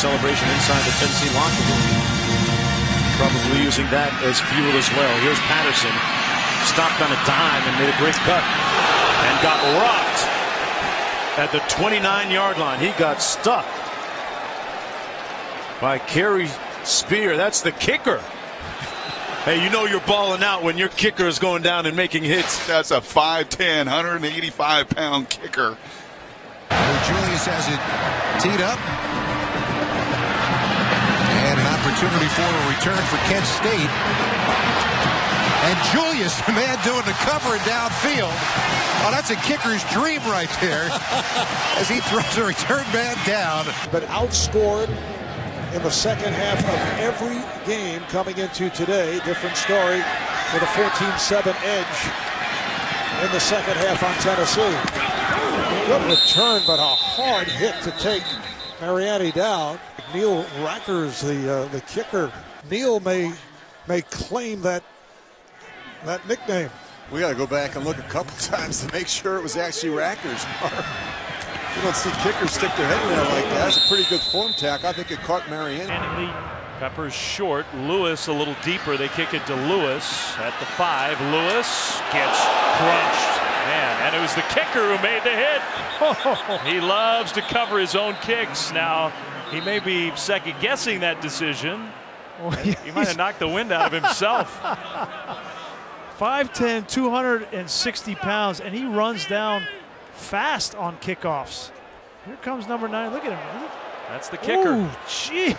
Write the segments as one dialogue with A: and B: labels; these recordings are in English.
A: celebration inside the Tennessee locker room. Probably using that as fuel as well. Here's Patterson. Stopped on a dime and made a great cut. And got rocked at the 29-yard line. He got stuck by Kerry Spear. That's the kicker. Hey, you know you're balling out when your kicker is going down and making hits.
B: That's a 5'10", 185-pound kicker.
C: Julius has it teed up. Opportunity for a return for Kent State. And Julius, the man doing the cover downfield. Oh, that's a kicker's dream right there. as he throws a return man down.
D: But outscored in the second half of every game coming into today. Different story with a 14-7 edge in the second half on Tennessee. Good return, but a hard hit to take Mariani down. Neil Rackers, the uh, the kicker. Neil may may claim that that nickname.
E: We got to go back and look a couple times to make sure it was actually Rackers. You don't see kickers stick their head in there like that. That's a pretty good form tack. I think it caught Mariani.
F: Peppers short. Lewis a little deeper. They kick it to Lewis at the five. Lewis gets crunched. Man, and it was the kicker who made the hit. he loves to cover his own kicks. Now, he may be second guessing that decision. he might have knocked the wind out of himself.
G: 5'10", 260 pounds, and he runs down fast on kickoffs. Here comes number nine. Look at him.
F: That's the kicker.
G: Oh, jeez.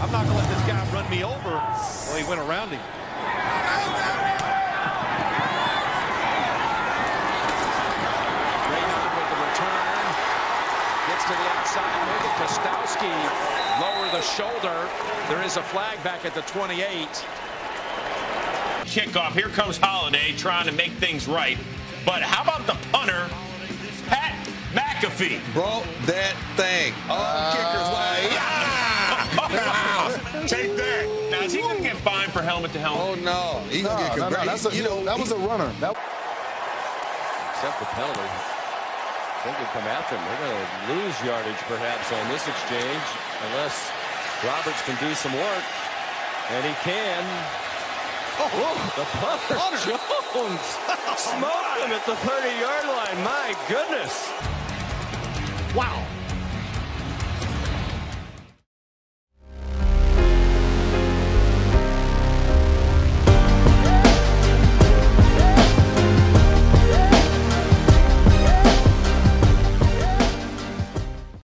A: I'm not going to let this guy run me over. Well, he went around him.
H: Raymond with the return. Gets to the outside. Look at Lower the shoulder. There is a flag back at the 28.
I: Kickoff. Here comes Holiday trying to make things right. But how about the punter, Pat McAfee?
E: Brought that thing. Oh, uh, kicker's leg.
I: wow. Take that. Now, is he going to get fined for helmet to helmet?
E: Oh, no. He's
J: no,
E: going to get
J: no, no, a, you know, That was a runner. That...
K: Except the penalty. They could come after him. They're going to lose yardage, perhaps, on this exchange, unless Roberts can do some work. And he can. Oh, the punter, Jones, oh, smoked him at the 30-yard line. My goodness.
D: Wow.